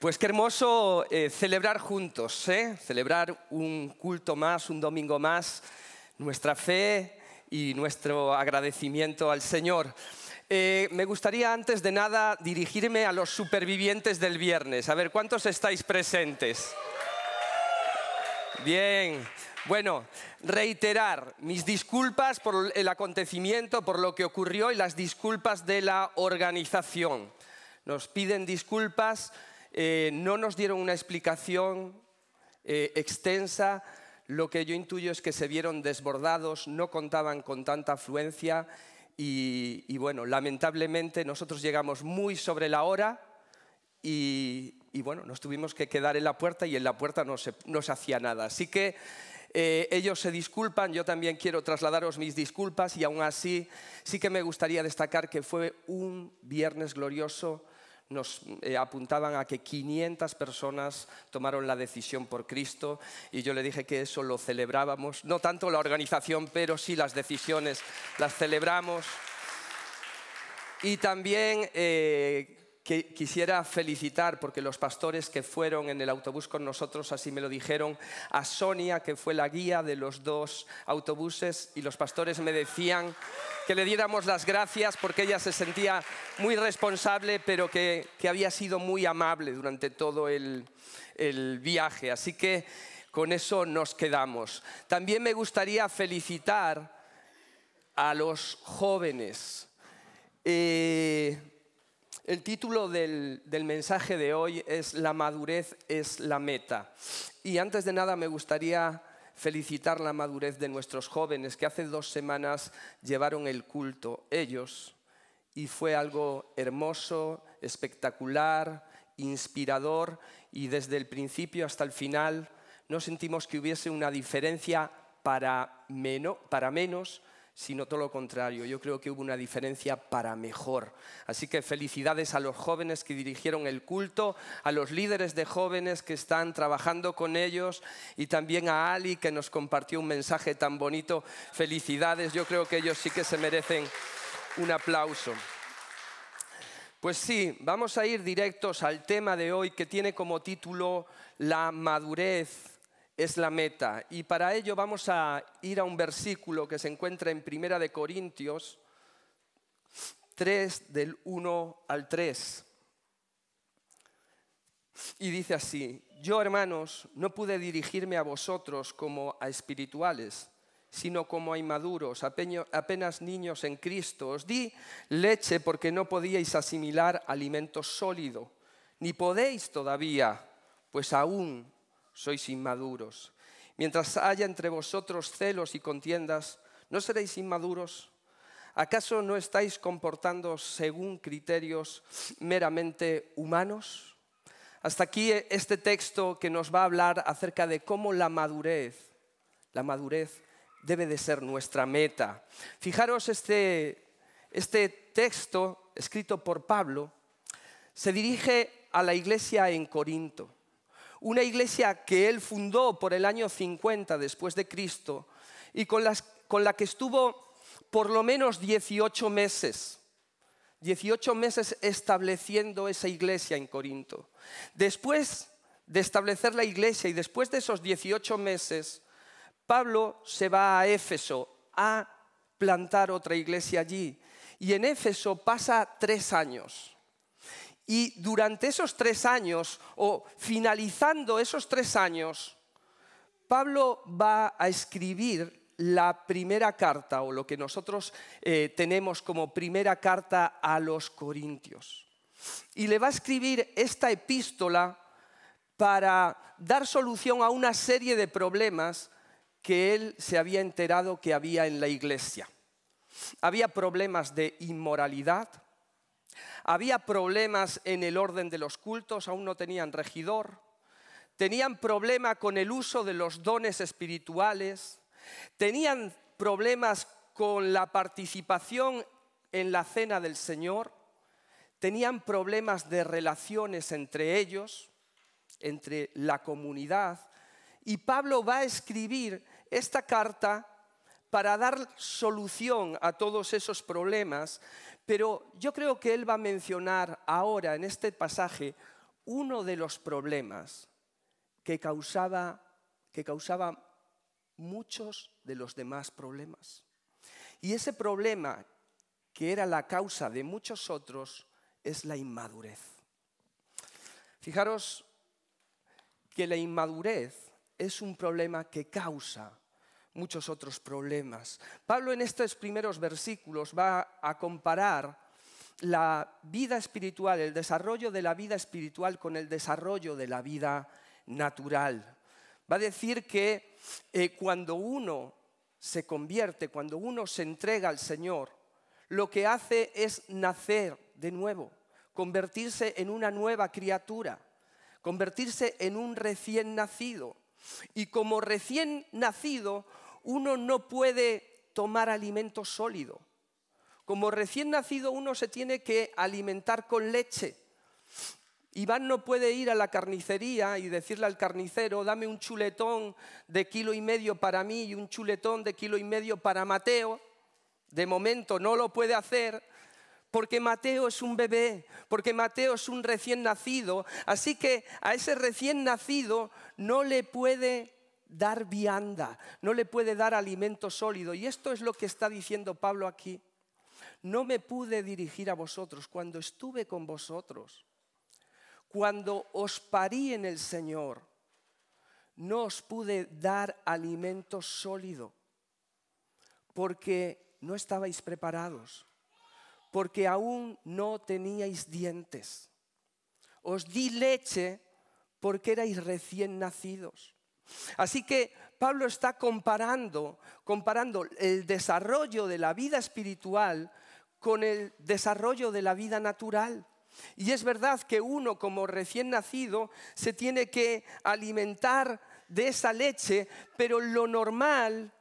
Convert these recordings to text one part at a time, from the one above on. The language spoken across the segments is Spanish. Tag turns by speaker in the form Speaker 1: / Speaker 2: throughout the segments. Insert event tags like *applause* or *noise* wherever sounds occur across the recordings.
Speaker 1: Pues qué hermoso eh, celebrar juntos, ¿eh? celebrar un culto más, un domingo más, nuestra fe y nuestro agradecimiento al Señor. Eh, me gustaría antes de nada dirigirme a los supervivientes del viernes. A ver, ¿cuántos estáis presentes? Bien. Bueno, reiterar mis disculpas por el acontecimiento, por lo que ocurrió y las disculpas de la organización. Nos piden disculpas eh, no nos dieron una explicación eh, extensa. Lo que yo intuyo es que se vieron desbordados, no contaban con tanta afluencia y, bueno, lamentablemente nosotros llegamos muy sobre la hora y, bueno, nos tuvimos que quedar en la puerta y en la puerta no se, hacía nada. Así que eh, ellos se disculpan, yo también quiero trasladaros mis disculpas y aún así sí que me gustaría destacar que fue un viernes glorioso nos eh, apuntaban a que 500 personas tomaron la decisión por Cristo y yo le dije que eso lo celebrábamos, no tanto la organización, pero sí las decisiones, las celebramos. Y también eh, quisiera felicitar, porque los pastores que fueron en el autobús con nosotros, así me lo dijeron, a Sonia, que fue la guía de los dos autobuses, y los pastores me decían que le diéramos las gracias porque ella se sentía muy responsable, pero que, había sido muy amable durante todo el, viaje. Así que con eso nos quedamos. También me gustaría felicitar a los jóvenes. Eh, el título del, mensaje de hoy es La madurez es la meta. Y antes de nada me gustaría felicitar la madurez de nuestros jóvenes que hace dos semanas llevaron el culto ellos y fue algo hermoso, espectacular, inspirador y desde el principio hasta el final no sentimos que hubiese una diferencia para, para menos, sino todo lo contrario. Yo creo que hubo una diferencia para mejor. Así que felicidades a los jóvenes que dirigieron el culto, a los líderes de jóvenes que están trabajando con ellos y también a Ali que nos compartió un mensaje tan bonito. Felicidades, yo creo que ellos sí que se merecen un aplauso. Pues sí, vamos a ir directos al tema de hoy que tiene como título La madurez es la meta. Y para ello vamos a ir a un versículo que se encuentra en Primera de Corintios 3 del 1 al 3. Y dice así, yo hermanos no pude dirigirme a vosotros como a espirituales, sino como a inmaduros, apenas niños en Cristo. Os di leche porque no podíais asimilar alimento sólido, ni podéis todavía, pues aún sois inmaduros. Mientras haya entre vosotros celos y contiendas, ¿no seréis inmaduros? ¿Acaso no estáis comportando según criterios meramente humanos? Hasta aquí este texto que nos va a hablar acerca de cómo la madurez, la madurez debe de ser nuestra meta. Fijaros este, este texto escrito por Pablo, se dirige a la iglesia en Corinto una iglesia que él fundó por el año 50 después de Cristo y con, la que estuvo por lo menos 18 meses. 18 meses estableciendo esa iglesia en Corinto. Después de establecer la iglesia y después de esos 18 meses, Pablo se va a Éfeso a plantar otra iglesia allí. Y en Éfeso pasa tres años. Y durante esos tres años, o finalizando esos tres años, Pablo va a escribir la primera carta, o lo que nosotros eh, tenemos como primera carta a los Corintios. Y le va a escribir esta epístola para dar solución a una serie de problemas que él se había enterado que había en la iglesia. Había problemas de inmoralidad, había problemas en el orden de los cultos, aún no tenían regidor. Tenían problema con el uso de los dones espirituales. Tenían problemas con la participación en la cena del Señor. Tenían problemas de relaciones entre ellos, entre la comunidad. Y Pablo va a escribir esta carta para dar solución a todos esos problemas, pero yo creo que él va a mencionar ahora en este pasaje uno de los problemas que causaba, que causaba muchos de los demás problemas. Y ese problema, que era la causa de muchos otros, es la inmadurez. Fijaros que la inmadurez es un problema que causa muchos otros problemas. Pablo en estos primeros versículos va a comparar la vida espiritual, el desarrollo de la vida espiritual con el desarrollo de la vida natural. Va a decir que eh, cuando uno se convierte, cuando uno se entrega al Señor, lo que hace es nacer de nuevo, convertirse en una nueva criatura, convertirse en un recién nacido. Y como recién nacido, uno no puede tomar alimento sólido. Como recién nacido uno se tiene que alimentar con leche. Iván no puede ir a la carnicería y decirle al carnicero, dame un chuletón de kilo y medio para mí y un chuletón de kilo y medio para Mateo. De momento no lo puede hacer porque Mateo es un bebé, porque Mateo es un recién nacido. Así que a ese recién nacido no le puede dar vianda, no le puede dar alimento sólido. Y esto es lo que está diciendo Pablo aquí. No me pude dirigir a vosotros cuando estuve con vosotros cuando os parí en el Señor, no os pude dar alimento sólido, porque no estabais preparados, porque aún no teníais dientes. Os di leche porque erais recién nacidos. Así que Pablo está comparando, comparando el desarrollo de la vida espiritual con el desarrollo de la vida natural. Y es verdad que uno como recién nacido se tiene que alimentar de esa leche, pero lo normal,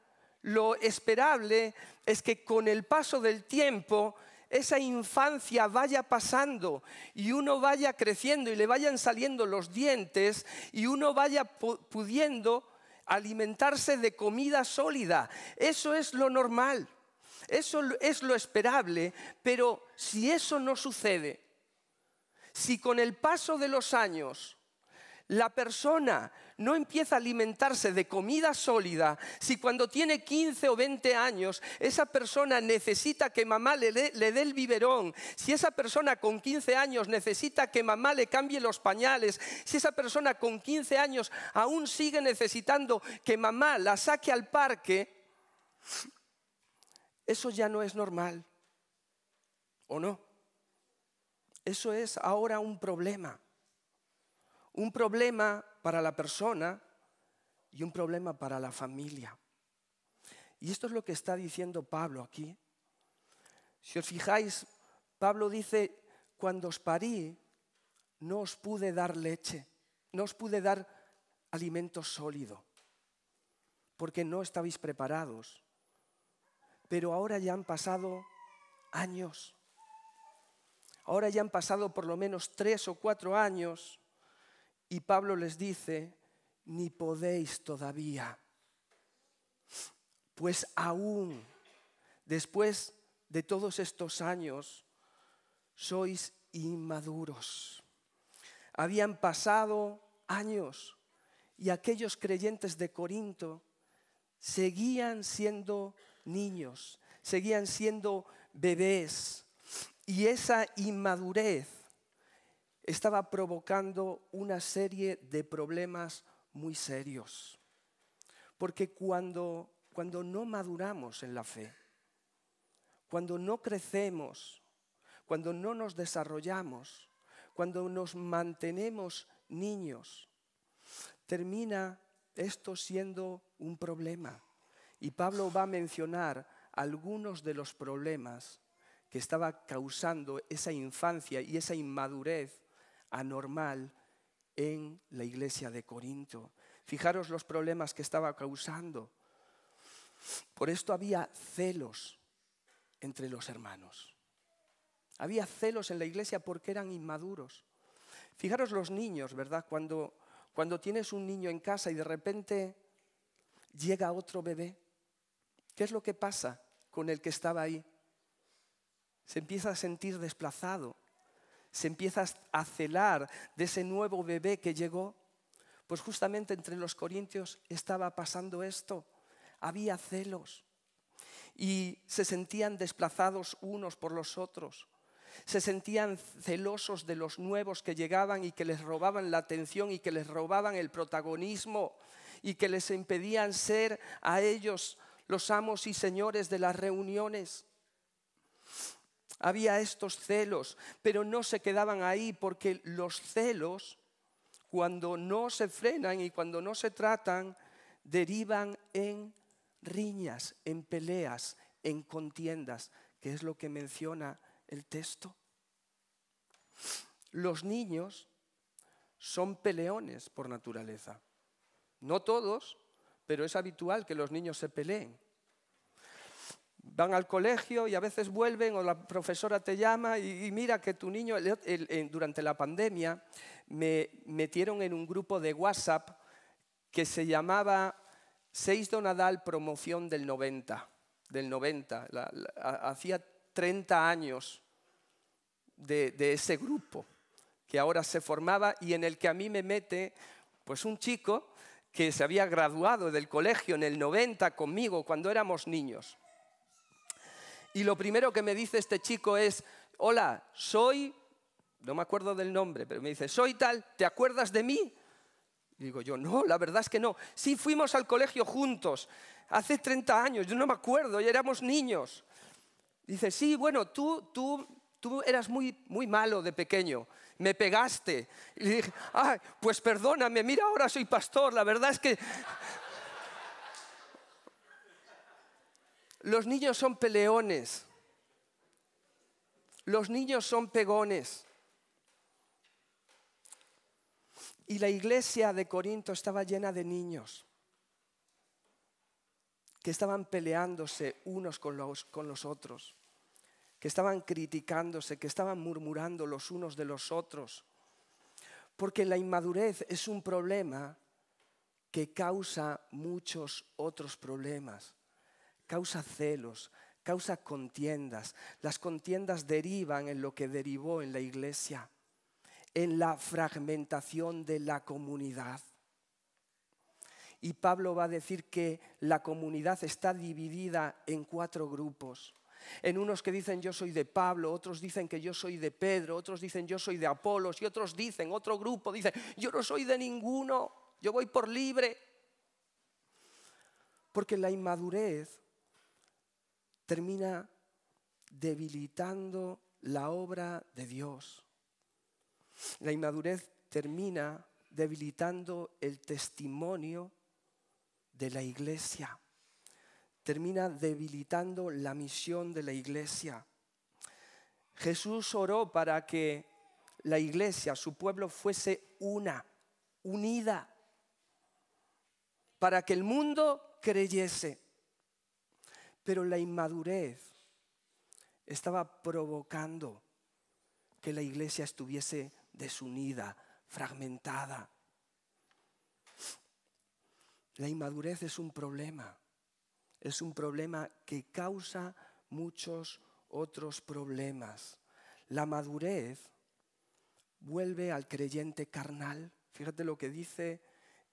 Speaker 1: lo esperable es que con el paso del tiempo esa infancia vaya pasando y uno vaya creciendo y le vayan saliendo los dientes y uno vaya pudiendo alimentarse de comida sólida. Eso es lo normal, eso es lo esperable, pero si eso no sucede, si con el paso de los años la persona no empieza a alimentarse de comida sólida, si cuando tiene 15 o 20 años esa persona necesita que mamá le dé, el biberón, si esa persona con 15 años necesita que mamá le cambie los pañales, si esa persona con 15 años aún sigue necesitando que mamá la saque al parque, eso ya no es normal. ¿O no? Eso es ahora un problema. Un problema para la persona y un problema para la familia. Y esto es lo que está diciendo Pablo aquí. Si os fijáis, Pablo dice, cuando os parí, no os pude dar leche, no os pude dar alimento sólido, porque no estabais preparados. Pero ahora ya han pasado años Ahora ya han pasado por lo menos tres o cuatro años y Pablo les dice, ni podéis todavía. Pues aún después de todos estos años sois inmaduros. Habían pasado años y aquellos creyentes de Corinto seguían siendo niños, seguían siendo bebés, y esa inmadurez estaba provocando una serie de problemas muy serios. Porque cuando, cuando no maduramos en la fe, cuando no crecemos, cuando no nos desarrollamos, cuando nos mantenemos niños, termina esto siendo un problema. Y Pablo va a mencionar algunos de los problemas que estaba causando esa infancia y esa inmadurez anormal en la iglesia de Corinto. Fijaros los problemas que estaba causando. Por esto había celos entre los hermanos. Había celos en la iglesia porque eran inmaduros. Fijaros los niños, ¿verdad? Cuando, cuando tienes un niño en casa y de repente llega otro bebé, ¿qué es lo que pasa con el que estaba ahí? se empieza a sentir desplazado, se empieza a celar de ese nuevo bebé que llegó? Pues justamente entre los corintios estaba pasando esto. Había celos y se sentían desplazados unos por los otros. Se sentían celosos de los nuevos que llegaban y que les robaban la atención y que les robaban el protagonismo y que les impedían ser a ellos los amos y señores de las reuniones. Había estos celos, pero no se quedaban ahí porque los celos, cuando no se frenan y cuando no se tratan, derivan en riñas, en peleas, en contiendas, que es lo que menciona el texto. Los niños son peleones por naturaleza. No todos, pero es habitual que los niños se peleen. Van al colegio y a veces vuelven o la profesora te llama y, mira que tu niño, durante la pandemia me metieron en un grupo de WhatsApp que se llamaba 6 Donadal Promoción del 90, del 90, hacía 30 años de, de, ese grupo que ahora se formaba y en el que a mí me mete pues un chico que se había graduado del colegio en el 90 conmigo cuando éramos niños. Y lo primero que me dice este chico es, hola, soy, no me acuerdo del nombre, pero me dice, soy tal, ¿te acuerdas de mí? digo yo, no, la verdad es que no. Sí fuimos al colegio juntos, hace 30 años, yo no me acuerdo, ya éramos niños. Dice, sí, bueno, tú, tú, tú eras muy, muy malo de pequeño, me pegaste. Y dije, ay, pues perdóname, mira, ahora soy pastor, la verdad es que... Los niños son peleones, los niños son pegones. Y la iglesia de Corinto estaba llena de niños que estaban peleándose unos con los, con los otros, que estaban criticándose, que estaban murmurando los unos de los otros. Porque la inmadurez es un problema que causa muchos otros problemas. Causa celos, causa contiendas. Las contiendas derivan en lo que derivó en la iglesia en la fragmentación de la comunidad. Y Pablo va a decir que la comunidad está dividida en cuatro grupos. En unos que dicen yo soy de Pablo, otros dicen que yo soy de Pedro, otros dicen yo soy de Apolos y otros dicen, otro grupo dice, yo no soy de ninguno, yo voy por libre. Porque la inmadurez termina debilitando la obra de Dios. La inmadurez termina debilitando el testimonio de la iglesia, termina debilitando la misión de la iglesia. Jesús oró para que la iglesia, su pueblo, fuese una, unida, para que el mundo creyese. Pero la inmadurez estaba provocando que la iglesia estuviese desunida, fragmentada. La inmadurez es un problema, es un problema que causa muchos otros problemas. La madurez vuelve al creyente carnal. Fíjate lo que dice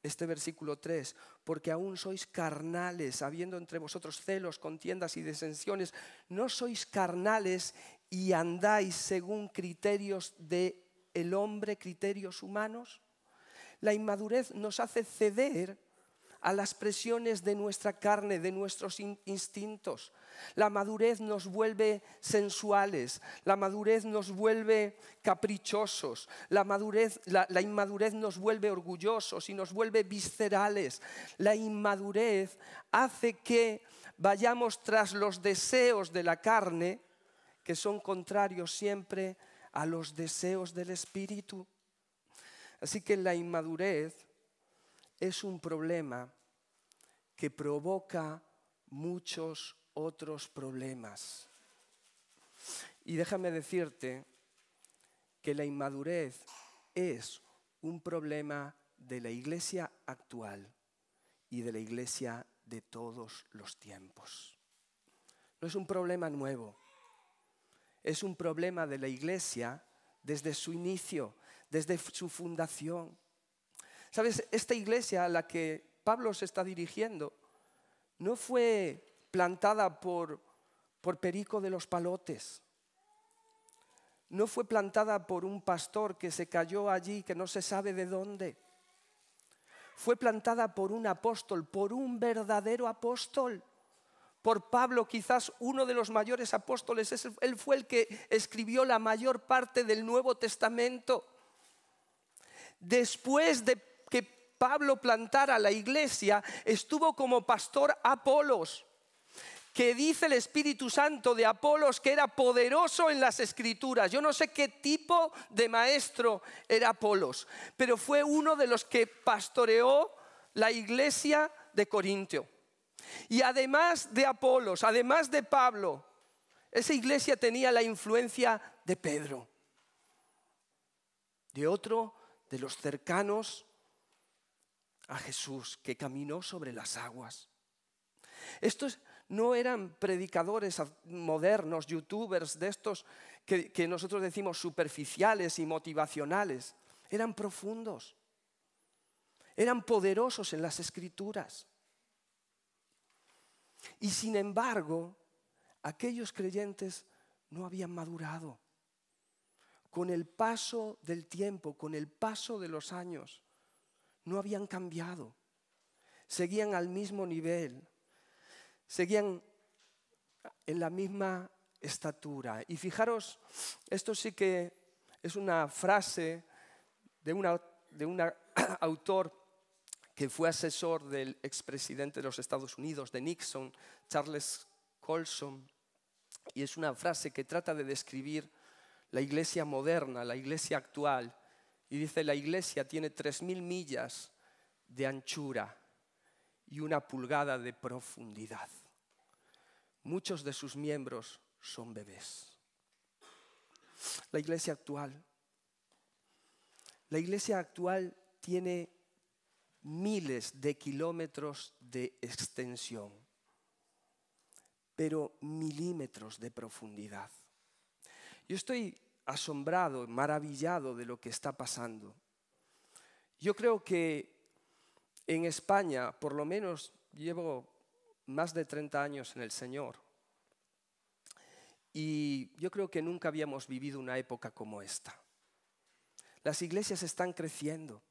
Speaker 1: este versículo 3, porque aún sois carnales, habiendo entre vosotros celos, contiendas y desensiones, no sois carnales y andáis según criterios de el hombre criterios humanos? La inmadurez nos hace ceder a las presiones de nuestra carne, de nuestros instintos. La madurez nos vuelve sensuales, la madurez nos vuelve caprichosos, la, madurez, la, inmadurez nos vuelve orgullosos y nos vuelve viscerales. La inmadurez hace que vayamos tras los deseos de la carne, que son contrarios siempre a los deseos del espíritu. Así que la inmadurez es un problema que provoca muchos otros problemas. Y déjame decirte que la inmadurez es un problema de la iglesia actual y de la iglesia de todos los tiempos. No es un problema nuevo es un problema de la iglesia desde su inicio, desde su fundación. Sabes, esta iglesia a la que Pablo se está dirigiendo no fue plantada por, por Perico de los Palotes, no fue plantada por un pastor que se cayó allí, que no se sabe de dónde. Fue plantada por un apóstol, por un verdadero apóstol. Por Pablo, quizás uno de los mayores apóstoles. Él fue el que escribió la mayor parte del Nuevo Testamento. Después de que Pablo plantara la iglesia, estuvo como pastor Apolos que dice el Espíritu Santo de Apolos que era poderoso en las escrituras. Yo no sé qué tipo de maestro era Apolos, pero fue uno de los que pastoreó la iglesia de Corintio. Y además de Apolos, además de Pablo, esa iglesia tenía la influencia de Pedro, de otro de los cercanos a Jesús que caminó sobre las aguas. Esto es, no eran predicadores modernos, youtubers de estos que, que nosotros decimos superficiales y motivacionales. Eran profundos. Eran poderosos en las escrituras. Y sin embargo, aquellos creyentes no habían madurado. Con el paso del tiempo, con el paso de los años, no habían cambiado. Seguían al mismo nivel, seguían en la misma estatura. Y fijaros, esto sí que es una frase de, un *clears throat* autor que fue asesor del expresidente de los Estados Unidos, de Nixon, Charles Colson, y es una frase que trata de describir la iglesia moderna, la iglesia actual, y dice, la iglesia tiene 3.000 millas de anchura y una pulgada de profundidad. Muchos de sus miembros son bebés. La iglesia actual. La iglesia actual tiene miles de kilómetros de extensión, pero milímetros de profundidad. Yo estoy asombrado, maravillado de lo que está pasando. Yo creo que en España, por lo menos llevo más de 30 años en el Señor, y yo creo que nunca habíamos vivido una época como esta. Las iglesias están creciendo.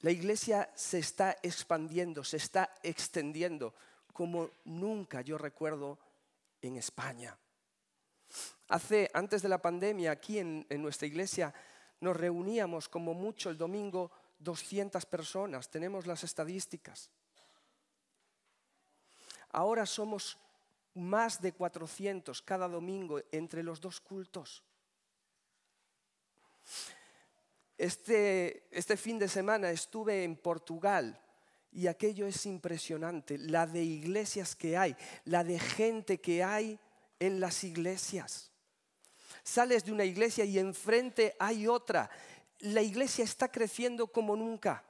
Speaker 1: La iglesia se está expandiendo, se está extendiendo como nunca yo recuerdo en España. Hace, antes de la pandemia, aquí en, nuestra iglesia nos reuníamos como mucho el domingo 200 personas, tenemos las estadísticas. Ahora somos más de 400 cada domingo entre los dos cultos. Este, este fin de semana estuve en Portugal y aquello es impresionante, la de iglesias que hay, la de gente que hay en las iglesias. Sales de una iglesia y enfrente hay otra la iglesia está creciendo como nunca.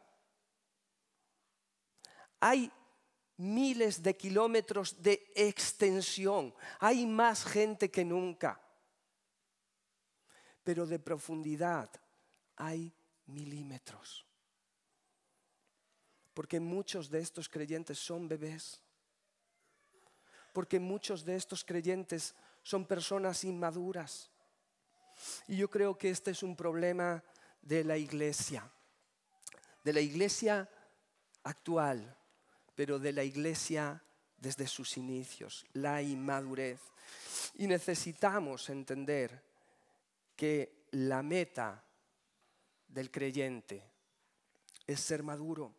Speaker 1: Hay miles de kilómetros de extensión, hay más gente que nunca, pero de profundidad hay milímetros. Porque muchos de estos creyentes son bebés, porque muchos de estos creyentes son personas inmaduras. Y yo creo que este es un problema de la iglesia, de la iglesia actual, pero de la iglesia desde sus inicios, la inmadurez. Y necesitamos entender que la meta del creyente es ser maduro.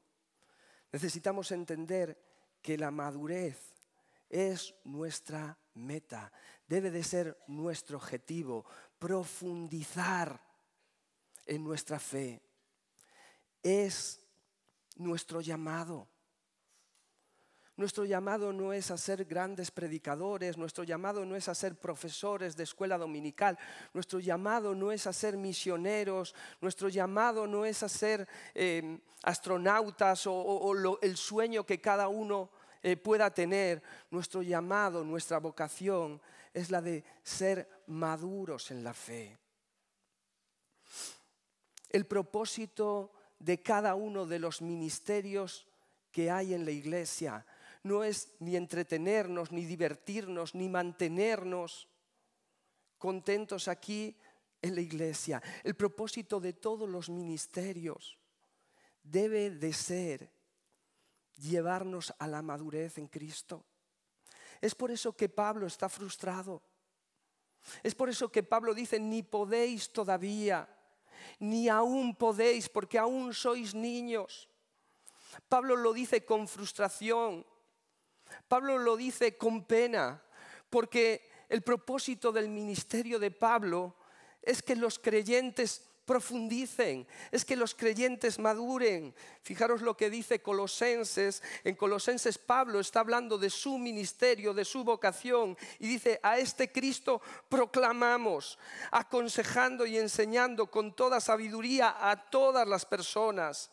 Speaker 1: Necesitamos entender que la madurez es nuestra meta, debe de ser nuestro objetivo, profundizar en nuestra fe. Es nuestro llamado. Nuestro llamado no es a ser grandes predicadores, nuestro llamado no es a ser profesores de escuela dominical, nuestro llamado no es a ser misioneros, nuestro llamado no es a ser em, astronautas o, el sueño que cada uno eh, pueda tener. Nuestro llamado, nuestra vocación es la de ser maduros en la fe. El propósito de cada uno de los ministerios que hay en la iglesia no es ni entretenernos, ni divertirnos, ni mantenernos contentos aquí en la iglesia. El propósito de todos los ministerios debe de ser llevarnos a la madurez en Cristo. Es por eso que Pablo está frustrado. Es por eso que Pablo dice, ni podéis todavía, ni aún podéis, porque aún sois niños. Pablo lo dice con frustración, Pablo lo dice con pena, porque el propósito del ministerio de Pablo es que los creyentes profundicen, es que los creyentes maduren. Fijaros lo que dice Colosenses. En Colosenses Pablo está hablando de su ministerio, de su vocación, y dice, a este Cristo proclamamos, aconsejando y enseñando con toda sabiduría a todas las personas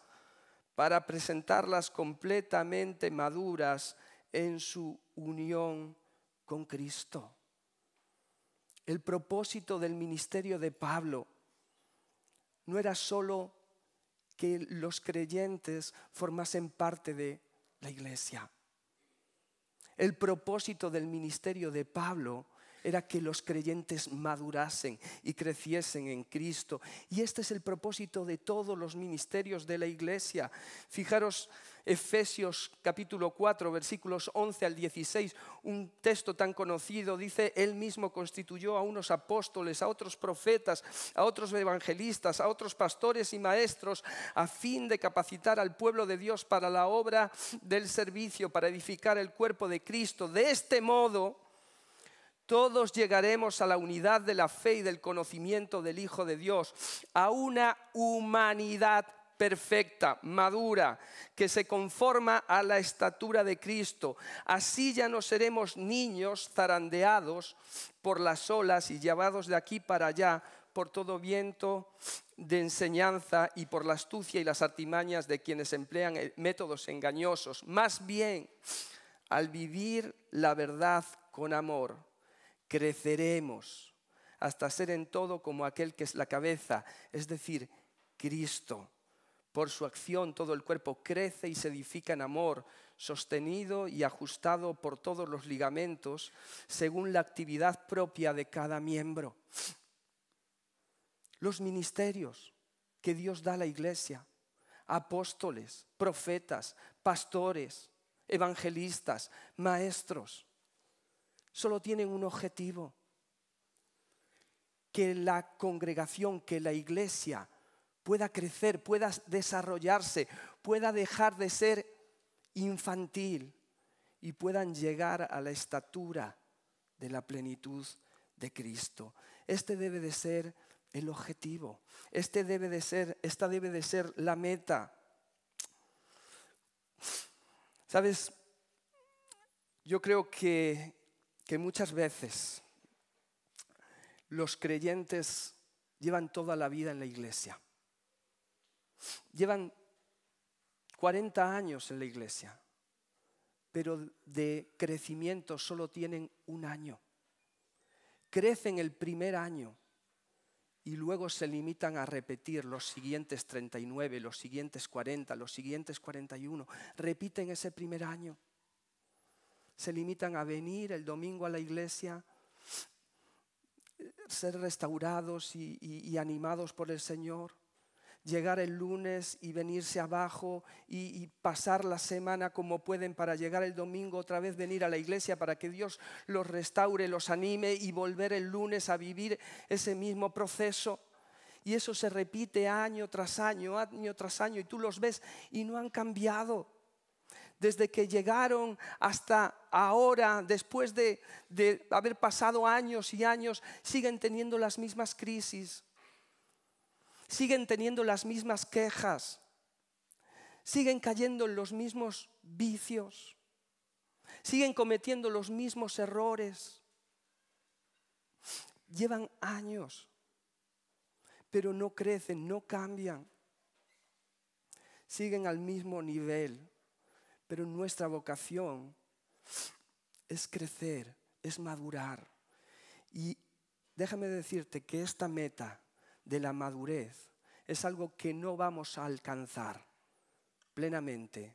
Speaker 1: para presentarlas completamente maduras en su unión con Cristo. El propósito del ministerio de Pablo no era solo que los creyentes formasen parte de la iglesia. El propósito del ministerio de Pablo era que los creyentes madurasen y creciesen en Cristo. Y este es el propósito de todos los ministerios de la iglesia. Fijaros Efesios capítulo 4 versículos 11 al 16, un texto tan conocido, dice, Él mismo constituyó a unos apóstoles, a otros profetas, a otros evangelistas, a otros pastores y maestros, a fin de capacitar al pueblo de Dios para la obra del servicio, para edificar el cuerpo de Cristo. De este modo, todos llegaremos a la unidad de la fe y del conocimiento del Hijo de Dios, a una humanidad perfecta, madura, que se conforma a la estatura de Cristo. Así ya no seremos niños zarandeados por las olas y llevados de aquí para allá por todo viento de enseñanza y por la astucia y las artimañas de quienes emplean eh, métodos engañosos. Más bien, al vivir la verdad con amor, creceremos hasta ser en todo como aquel que es la cabeza, es decir, Cristo. Por su acción todo el cuerpo crece y se edifica en amor, sostenido y ajustado por todos los ligamentos según la actividad propia de cada miembro. Los ministerios que Dios da a la iglesia, apóstoles, profetas, pastores, evangelistas, maestros, solo tienen un objetivo, que la congregación, que la iglesia pueda crecer, pueda desarrollarse, pueda dejar de ser infantil y puedan llegar a la estatura de la plenitud de Cristo. Este debe de ser el objetivo. Este debe de ser, esta debe de ser la meta. Sabes, yo creo que, que muchas veces los creyentes llevan toda la vida en la iglesia. Llevan 40 años en la iglesia, pero de crecimiento solo tienen un año. Crecen el primer año y luego se limitan a repetir los siguientes 39, los siguientes 40, los siguientes 41. Repiten ese primer año. Se limitan a venir el domingo a la iglesia, ser restaurados y, y animados por el Señor llegar el lunes y venirse abajo y, pasar la semana como pueden para llegar el domingo otra vez venir a la iglesia para que Dios los restaure, los anime y volver el lunes a vivir ese mismo proceso. Y eso se repite año tras año, año tras año, y tú los ves y no han cambiado. Desde que llegaron hasta ahora, después de, haber pasado años y años, siguen teniendo las mismas crisis, siguen teniendo las mismas quejas, siguen cayendo en los mismos vicios, siguen cometiendo los mismos errores. Llevan años, pero no crecen, no cambian. Siguen al mismo nivel, pero nuestra vocación es crecer, es madurar. Y déjame decirte que esta meta de la madurez es algo que no vamos a alcanzar plenamente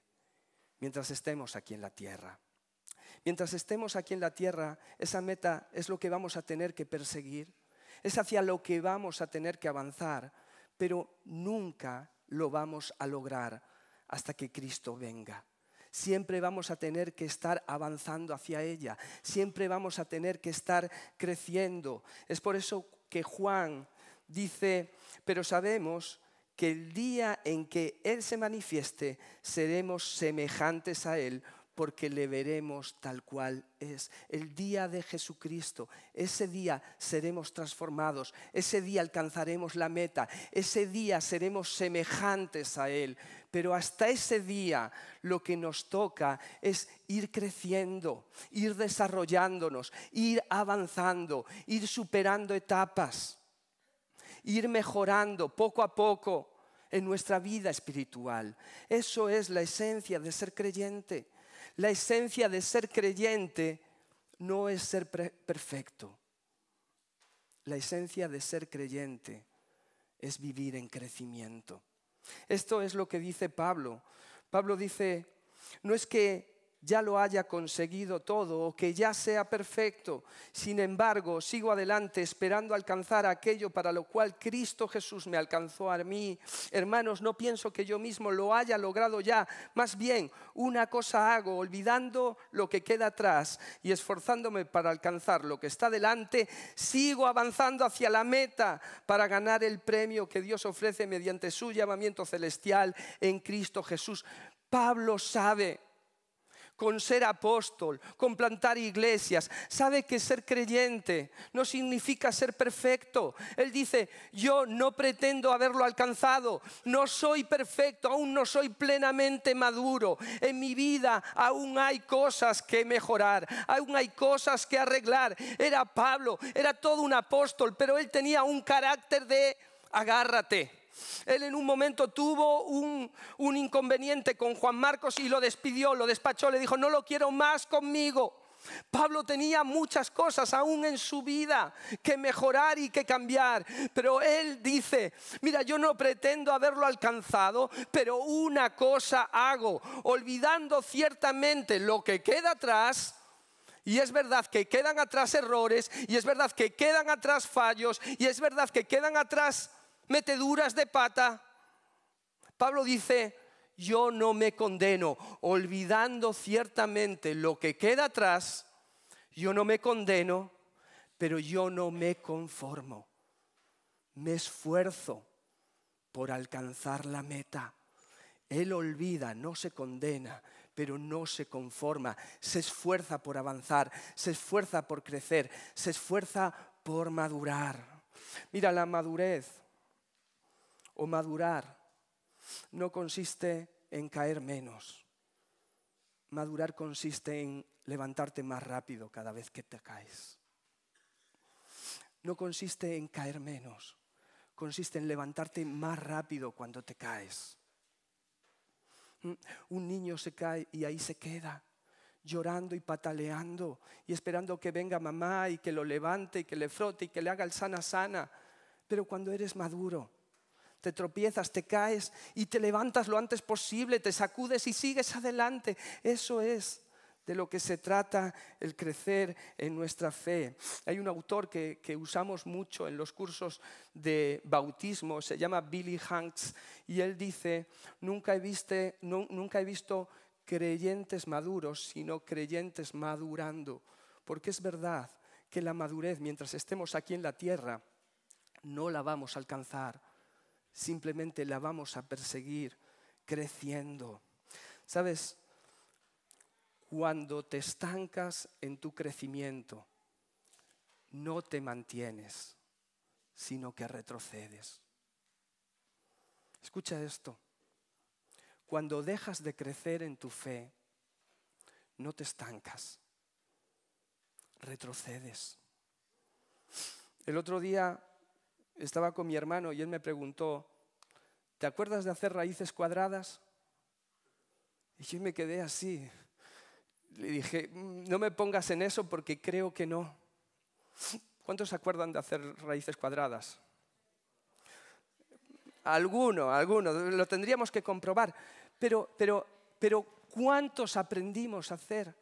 Speaker 1: mientras estemos aquí en la tierra. Mientras estemos aquí en la tierra, esa meta es lo que vamos a tener que perseguir, es hacia lo que vamos a tener que avanzar, pero nunca lo vamos a lograr hasta que Cristo venga. Siempre vamos a tener que estar avanzando hacia ella, siempre vamos a tener que estar creciendo. Es por eso que Juan dice, pero sabemos que el día en que Él se manifieste, seremos semejantes a Él porque le veremos tal cual es. El día de Jesucristo, ese día seremos transformados, ese día alcanzaremos la meta, ese día seremos semejantes a Él. Pero hasta ese día lo que nos toca es ir creciendo, ir desarrollándonos, ir avanzando, ir superando etapas, ir mejorando poco a poco en nuestra vida espiritual. Eso es la esencia de ser creyente. La esencia de ser creyente no es ser perfecto. La esencia de ser creyente es vivir en crecimiento. Esto es lo que dice Pablo. Pablo dice, no es que ya lo haya conseguido todo o que ya sea perfecto. Sin embargo, sigo adelante esperando alcanzar aquello para lo cual Cristo Jesús me alcanzó a mí. Hermanos, no pienso que yo mismo lo haya logrado ya. Más bien, una cosa hago, olvidando lo que queda atrás y esforzándome para alcanzar lo que está delante, sigo avanzando hacia la meta para ganar el premio que Dios ofrece mediante su llamamiento celestial en Cristo Jesús. Pablo sabe con ser apóstol, con plantar iglesias. Sabe que ser creyente no significa ser perfecto. Él dice, yo no pretendo haberlo alcanzado, no soy perfecto, aún no soy plenamente maduro. En mi vida aún hay cosas que mejorar, aún hay cosas que arreglar. Era Pablo, era todo un apóstol, pero él tenía un carácter de agárrate él en un momento tuvo un, inconveniente con Juan Marcos y lo despidió, lo despachó, le dijo, no lo quiero más conmigo. Pablo tenía muchas cosas aún en su vida que mejorar y que cambiar, pero él dice, mira, yo no pretendo haberlo alcanzado, pero una cosa hago, olvidando ciertamente lo que queda atrás. Y es verdad que quedan atrás errores, y es verdad que quedan atrás fallos, y es verdad que quedan atrás meteduras de pata. Pablo dice, yo no me condeno, olvidando ciertamente lo que queda atrás, yo no me condeno, pero yo no me conformo. Me esfuerzo por alcanzar la meta. Él olvida, no se condena, pero no se conforma. Se esfuerza por avanzar, se esfuerza por crecer, se esfuerza por madurar. Mira, la madurez o madurar no consiste en caer menos. Madurar consiste en levantarte más rápido cada vez que te caes. No consiste en caer menos, consiste en levantarte más rápido cuando te caes. Mm, un niño se cae y ahí se queda, llorando y pataleando y esperando que venga mamá y que lo levante y que le frote y que le haga el sana sana. Pero cuando eres maduro, te tropiezas, te caes y te levantas lo antes posible, te sacudes y sigues adelante. Eso es de lo que se trata el crecer en nuestra fe. Hay un autor que, usamos mucho en los cursos de bautismo, se llama Billy Hanks, y él dice, nunca he, visto, nunca he visto creyentes maduros, sino creyentes madurando, porque es verdad que la madurez, mientras estemos aquí en la tierra, no la vamos a alcanzar simplemente la vamos a perseguir creciendo. ¿Sabes? Cuando te estancas en tu crecimiento, no te mantienes, sino que retrocedes. Escucha esto. Cuando dejas de crecer en tu fe, no te estancas, retrocedes. El otro día estaba con mi hermano y él me preguntó, ¿te acuerdas de hacer raíces cuadradas? Y yo me quedé así. Le dije, mm, no me pongas en eso porque creo que no. ¿Cuántos se acuerdan de hacer raíces cuadradas? Alguno, alguno, lo tendríamos que comprobar. Pero, pero, pero, ¿cuántos aprendimos a hacer?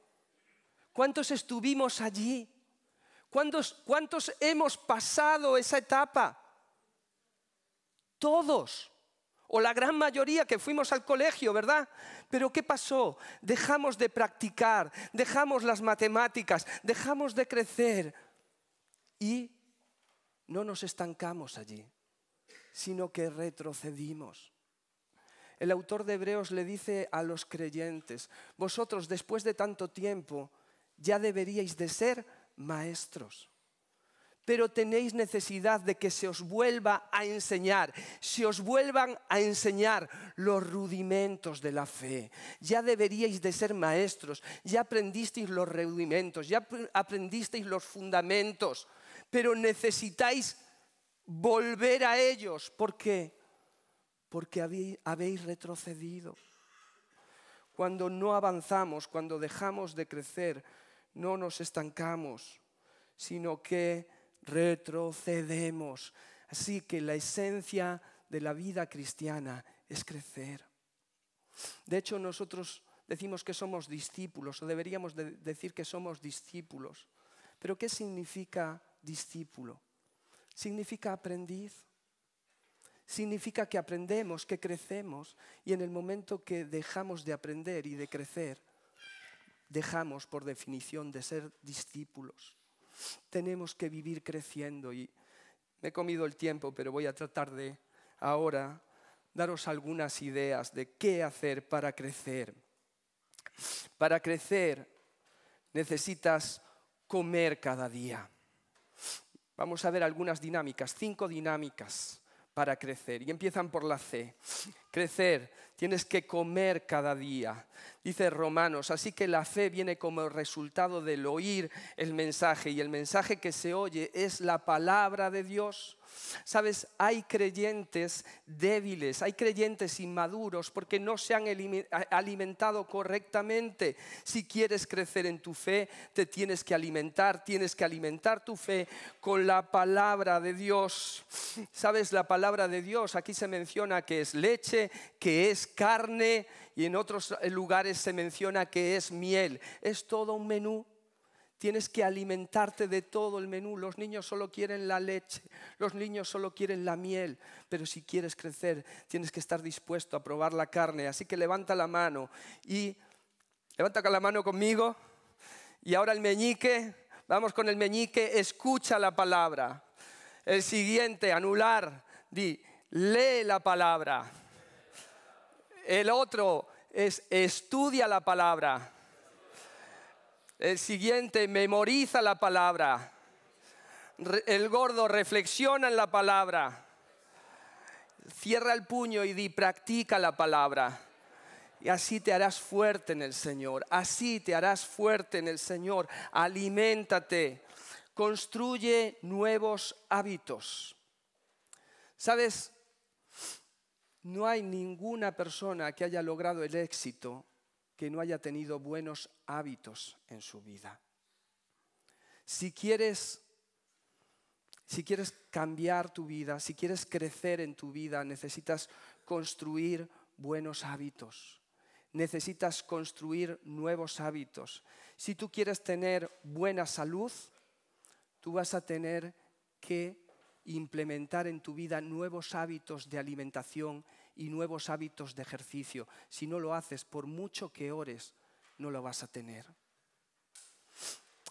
Speaker 1: ¿Cuántos estuvimos allí? ¿Cuántos, ¿Cuántos hemos pasado esa etapa? Todos o la gran mayoría que fuimos al colegio, ¿verdad? Pero ¿qué pasó? Dejamos de practicar, dejamos las matemáticas, dejamos de crecer y no nos estancamos allí, sino que retrocedimos. El autor de Hebreos le dice a los creyentes, vosotros después de tanto tiempo ya deberíais de ser maestros pero tenéis necesidad de que se os vuelva a enseñar, se os vuelvan a enseñar los rudimentos de la fe. Ya deberíais de ser maestros, ya aprendisteis los rudimentos, ya aprendisteis los fundamentos, pero necesitáis volver a ellos. ¿Por qué? Porque habéis retrocedido. Cuando no avanzamos, cuando dejamos de crecer, no nos estancamos, sino que retrocedemos. Así que la esencia de la vida cristiana es crecer. De hecho, nosotros decimos que somos discípulos o deberíamos decir que somos discípulos. Pero ¿qué significa discípulo? Significa aprendiz. Significa que aprendemos, que crecemos y en el momento que dejamos de aprender y de crecer, dejamos por definición de ser discípulos. Tenemos que vivir creciendo y me he comido el tiempo, pero voy a tratar de ahora daros algunas ideas de qué hacer para crecer. Para crecer necesitas comer cada día. Vamos a ver algunas dinámicas, cinco dinámicas para crecer. Y empiezan por la C. Crecer, tienes que comer cada día. Dice Romanos, así que la fe viene como resultado del oír el mensaje y el mensaje que se oye es la palabra de Dios. Sabes, hay creyentes débiles, hay creyentes inmaduros porque no se han alimentado correctamente. Si quieres crecer en tu fe, te tienes que alimentar, tienes que alimentar tu fe con la palabra de Dios. Sabes, la palabra de Dios, aquí se menciona que es leche, que es carne y en otros lugares se menciona que es miel. Es todo un menú Tienes que alimentarte de todo el menú. Los niños solo quieren la leche, los niños solo quieren la miel, pero si quieres crecer tienes que estar dispuesto a probar la carne. Así que levanta la mano y levanta la mano conmigo. Y ahora el meñique, vamos con el meñique, escucha la palabra. El siguiente, anular, di, lee la palabra. El otro es estudia la palabra. El siguiente, memoriza la palabra. El gordo, reflexiona en la palabra. Cierra el puño y di, practica la palabra. Y así te harás fuerte en el Señor. Así te harás fuerte en el Señor. Aliméntate. Construye nuevos hábitos. ¿Sabes? No hay ninguna persona que haya logrado el éxito que no haya tenido buenos hábitos en su vida. Si quieres, si quieres cambiar tu vida, si quieres crecer en tu vida, necesitas construir buenos hábitos. Necesitas construir nuevos hábitos. Si tú quieres tener buena salud, tú vas a tener que implementar en tu vida nuevos hábitos de alimentación y nuevos hábitos de ejercicio. Si no lo haces, por mucho que ores, no lo vas a tener.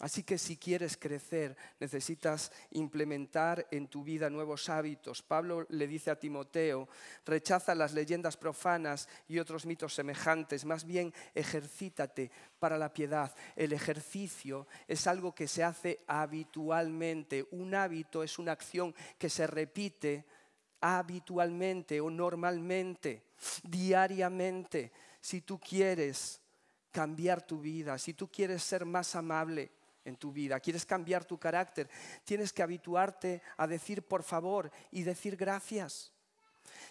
Speaker 1: Así que si quieres crecer, necesitas implementar en tu vida nuevos hábitos. Pablo le dice a Timoteo, rechaza las leyendas profanas y otros mitos semejantes, más bien ejercítate para la piedad. El ejercicio es algo que se hace habitualmente. Un hábito es una acción que se repite habitualmente o normalmente, diariamente. Si tú quieres cambiar tu vida, si tú quieres ser más amable, en tu vida, quieres cambiar tu carácter, tienes que habituarte a decir por favor y decir gracias.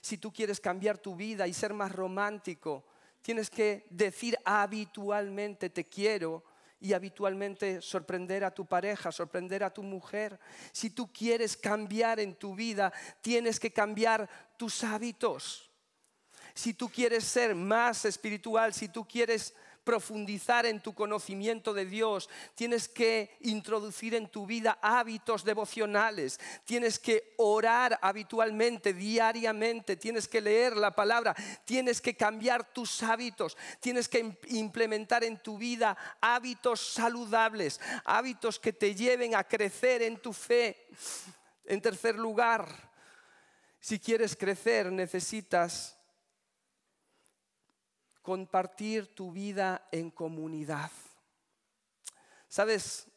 Speaker 1: Si tú quieres cambiar tu vida y ser más romántico, tienes que decir habitualmente te quiero y habitualmente sorprender a tu pareja, sorprender a tu mujer. Si tú quieres cambiar en tu vida, tienes que cambiar tus hábitos. Si tú quieres ser más espiritual, si tú quieres profundizar en tu conocimiento de Dios, tienes que introducir en tu vida hábitos devocionales, tienes que orar habitualmente, diariamente, tienes que leer la palabra, tienes que cambiar tus hábitos, tienes que implementar en tu vida hábitos saludables, hábitos que te lleven a crecer en tu fe. En tercer lugar, si quieres crecer necesitas compartir tu vida en comunidad. ¿Sabes?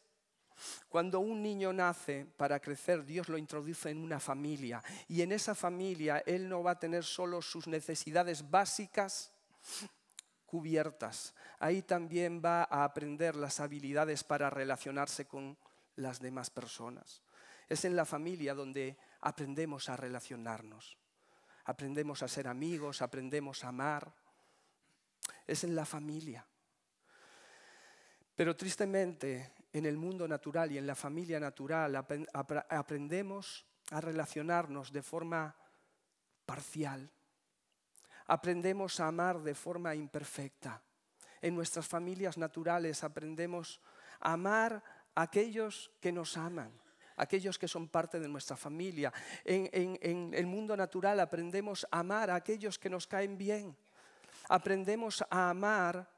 Speaker 1: Cuando un niño nace para crecer, Dios lo introduce en una familia y en esa familia Él no va a tener solo sus necesidades básicas cubiertas. Ahí también va a aprender las habilidades para relacionarse con las demás personas. Es en la familia donde aprendemos a relacionarnos. Aprendemos a ser amigos, aprendemos a amar, es en la familia. Pero tristemente, en el mundo natural y en la familia natural aprendemos a relacionarnos de forma parcial. Aprendemos a amar de forma imperfecta. En nuestras familias naturales aprendemos a amar a aquellos que nos aman, aquellos que son parte de nuestra familia. En, en el mundo natural aprendemos a amar a aquellos que nos caen bien aprendemos a amar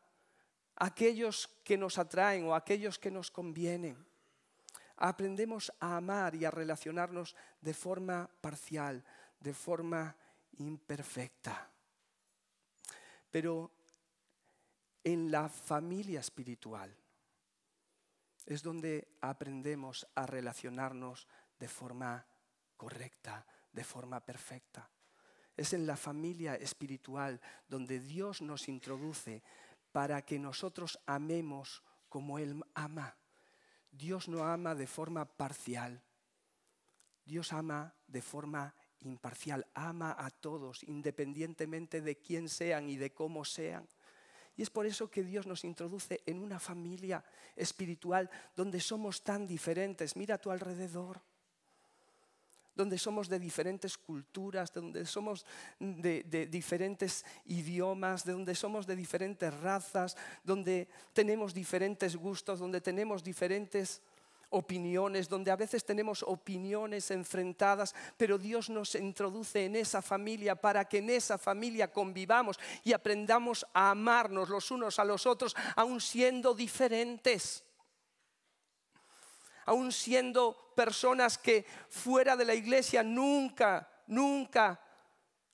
Speaker 1: a aquellos que nos atraen o a aquellos que nos convienen. Aprendemos a amar y a relacionarnos de forma parcial, de forma imperfecta. Pero en la familia espiritual es donde aprendemos a relacionarnos de forma correcta, de forma perfecta. Es en la familia espiritual donde Dios nos introduce para que nosotros amemos como Él ama. Dios no ama de forma parcial. Dios ama de forma imparcial. Ama a todos, independientemente de quién sean y de cómo sean. Y es por eso que Dios nos introduce en una familia espiritual donde somos tan diferentes. Mira a tu alrededor donde somos de diferentes culturas, donde somos de, diferentes idiomas, donde somos de diferentes razas, donde tenemos diferentes gustos, donde tenemos diferentes opiniones, donde a veces tenemos opiniones enfrentadas, pero Dios nos introduce en esa familia para que en esa familia convivamos y aprendamos a amarnos los unos a los otros, aun siendo diferentes aún siendo personas que fuera de la iglesia nunca, nunca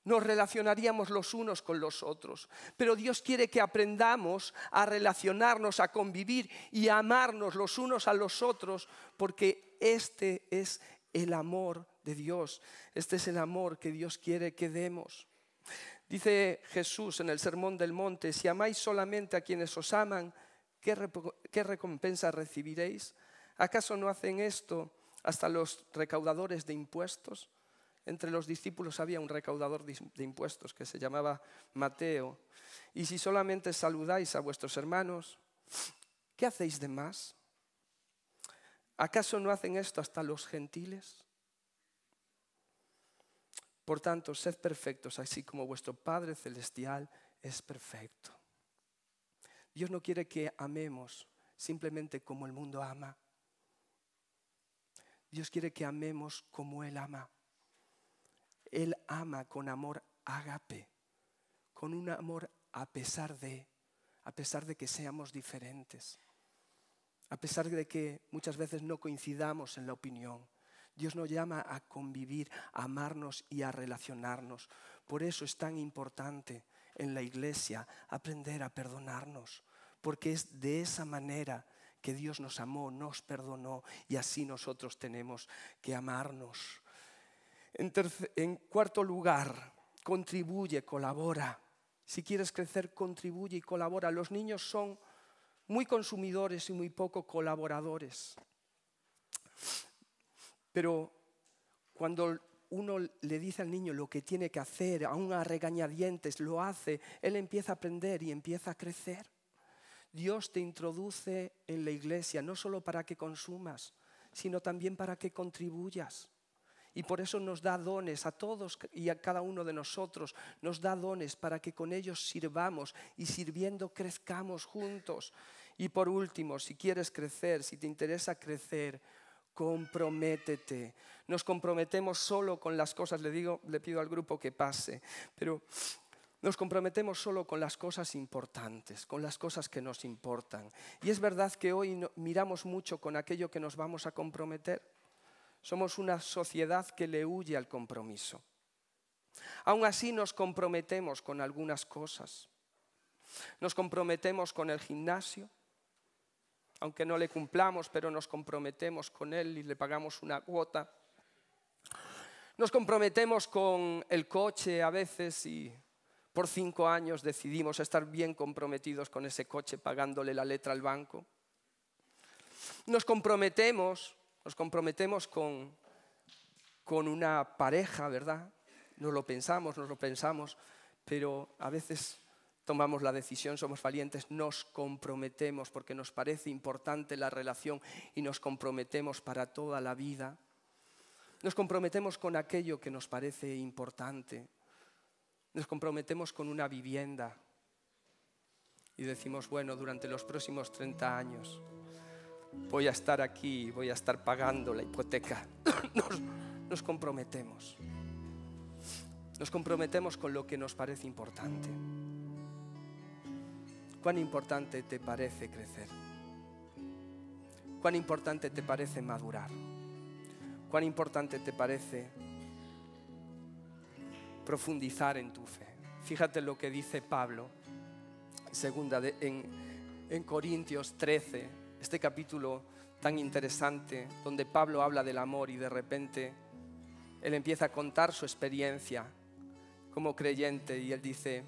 Speaker 1: nos relacionaríamos los unos con los otros. Pero Dios quiere que aprendamos a relacionarnos, a convivir y a amarnos los unos a los otros, porque este es el amor de Dios. Este es el amor que Dios quiere que demos. Dice Jesús en el Sermón del Monte, si amáis solamente a quienes os aman, ¿qué, recompensa recibiréis? ¿Acaso no hacen esto hasta los recaudadores de impuestos? Entre los discípulos había un recaudador de impuestos que se llamaba Mateo. Y si solamente saludáis a vuestros hermanos, ¿qué hacéis de más? ¿Acaso no hacen esto hasta los gentiles? Por tanto, sed perfectos, así como vuestro Padre Celestial es perfecto. Dios no quiere que amemos simplemente como el mundo ama. Dios quiere que amemos como Él ama. Él ama con amor ágape, con un amor a pesar de, a pesar de que seamos diferentes, a pesar de que muchas veces no coincidamos en la opinión. Dios nos llama a convivir, a amarnos y a relacionarnos. Por eso es tan importante en la iglesia aprender a perdonarnos, porque es de esa manera que Dios nos amó, nos perdonó y así nosotros tenemos que amarnos. En, cuarto lugar, contribuye, colabora. Si quieres crecer, contribuye y colabora. Los niños son muy consumidores y muy poco colaboradores. Pero cuando uno le dice al niño lo que tiene que hacer, aún a regañadientes, lo hace, él empieza a aprender y empieza a crecer. Dios te introduce en la iglesia no solo para que consumas, sino también para que contribuyas. Y por eso nos da dones a todos y a cada uno de nosotros, nos da dones para que con ellos sirvamos y sirviendo crezcamos juntos. Y por último, si quieres crecer, si te interesa crecer, comprométete. Nos comprometemos solo con las cosas, le digo, le pido al grupo que pase, pero nos comprometemos solo con las cosas importantes, con las cosas que nos importan. Y es verdad que hoy miramos mucho con aquello que nos vamos a comprometer. Somos una sociedad que le huye al compromiso. Aún así nos comprometemos con algunas cosas. Nos comprometemos con el gimnasio, aunque no le cumplamos, pero nos comprometemos con él y le pagamos una cuota. Nos comprometemos con el coche a veces y por cinco años decidimos estar bien comprometidos con ese coche pagándole la letra al banco. Nos comprometemos, nos comprometemos con, con una pareja, ¿verdad? No lo pensamos, nos lo pensamos, pero a veces tomamos la decisión, somos valientes, nos comprometemos porque nos parece importante la relación y nos comprometemos para toda la vida. Nos comprometemos con aquello que nos parece importante. Nos comprometemos con una vivienda y decimos, bueno, durante los próximos 30 años voy a estar aquí, voy a estar pagando la hipoteca. *coughs* Nos, nos, comprometemos. Nos comprometemos con lo que nos parece importante. ¿Cuán importante te parece crecer? ¿Cuán importante te parece madurar? ¿Cuán importante te parece profundizar en tu fe. Fíjate lo que dice Pablo segunda en, en Corintios 13, este capítulo tan interesante donde Pablo habla del amor y de repente él empieza a contar su experiencia como creyente y él dice,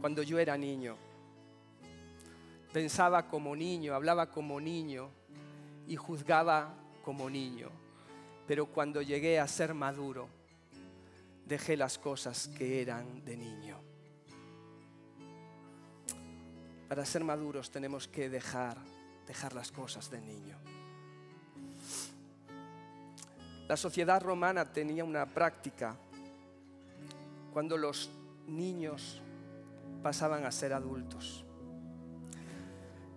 Speaker 1: cuando yo era niño, pensaba como niño, hablaba como niño y juzgaba como niño, pero cuando llegué a ser maduro, dejé las cosas que eran de niño. Para ser maduros tenemos que dejar, dejar las cosas de niño. La sociedad romana tenía una práctica cuando los niños pasaban a ser adultos.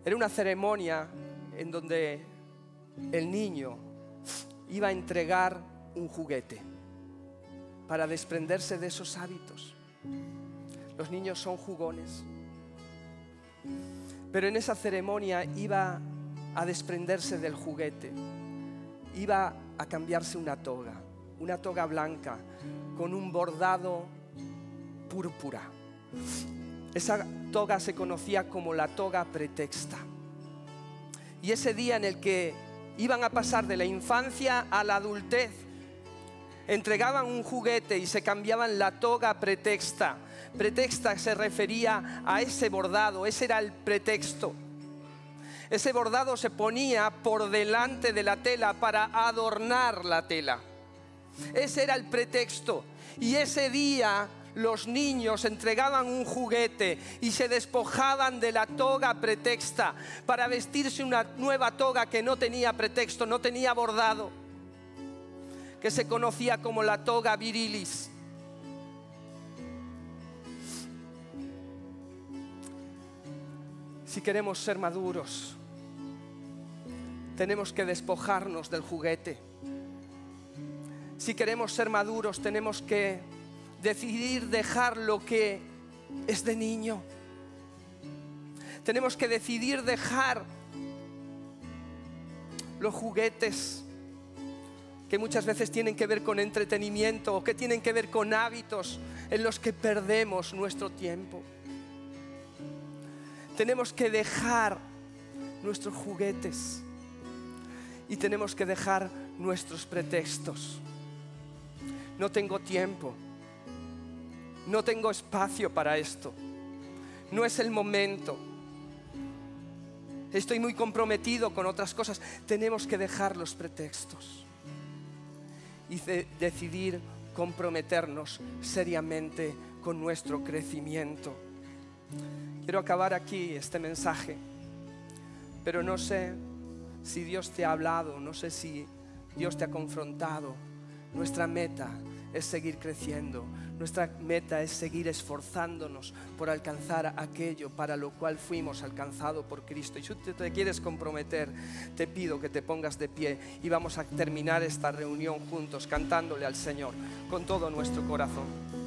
Speaker 1: Era una ceremonia en donde el niño iba a entregar un juguete para desprenderse de esos hábitos. Los niños son jugones. Pero en esa ceremonia iba a desprenderse del juguete, iba a cambiarse una toga, una toga blanca con un bordado púrpura. Esa toga se conocía como la toga pretexta. Y ese día en el que iban a pasar de la infancia a la adultez, entregaban un juguete y se cambiaban la toga pretexta. Pretexta se refería a ese bordado, ese era el pretexto. Ese bordado se ponía por delante de la tela para adornar la tela. Ese era el pretexto. Y ese día los niños entregaban un juguete y se despojaban de la toga pretexta para vestirse una nueva toga que no tenía pretexto, no tenía bordado que se conocía como la toga virilis. Si queremos ser maduros, tenemos que despojarnos del juguete. Si queremos ser maduros, tenemos que decidir dejar lo que es de niño. Tenemos que decidir dejar los juguetes que muchas veces tienen que ver con entretenimiento o que tienen que ver con hábitos en los que perdemos nuestro tiempo. Tenemos que dejar nuestros juguetes y tenemos que dejar nuestros pretextos. No tengo tiempo, no tengo espacio para esto, no es el momento. Estoy muy comprometido con otras cosas. Tenemos que dejar los pretextos y decidir comprometernos seriamente con nuestro crecimiento. Quiero acabar aquí este mensaje pero no sé si Dios te ha hablado, no sé si Dios te ha confrontado. Nuestra meta es seguir creciendo. Nuestra meta es seguir esforzándonos por alcanzar aquello para lo cual fuimos alcanzados por Cristo. Y si tú te quieres comprometer, te pido que te pongas de pie y vamos a terminar esta reunión juntos cantándole al Señor con todo nuestro corazón.